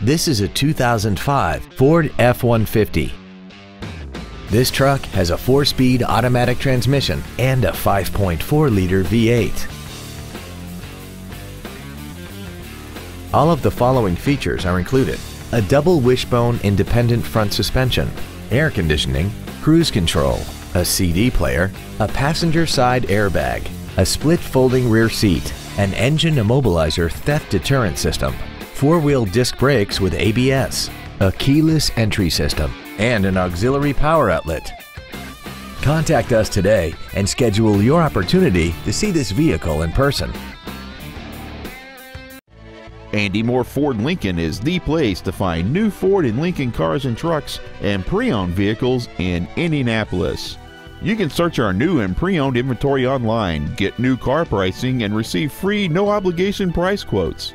This is a 2005 Ford F-150. This truck has a 4-speed automatic transmission and a 5.4-liter V8. All of the following features are included. A double wishbone independent front suspension, air conditioning, cruise control, a CD player, a passenger side airbag, a split folding rear seat, an engine immobilizer theft deterrent system, four-wheel disc brakes with ABS, a keyless entry system, and an auxiliary power outlet. Contact us today and schedule your opportunity to see this vehicle in person. Andy Mohr Ford Lincoln is the place to find new Ford and Lincoln cars and trucks and pre-owned vehicles in Indianapolis. You can search our new and pre-owned inventory online, get new car pricing, and receive free no-obligation price quotes.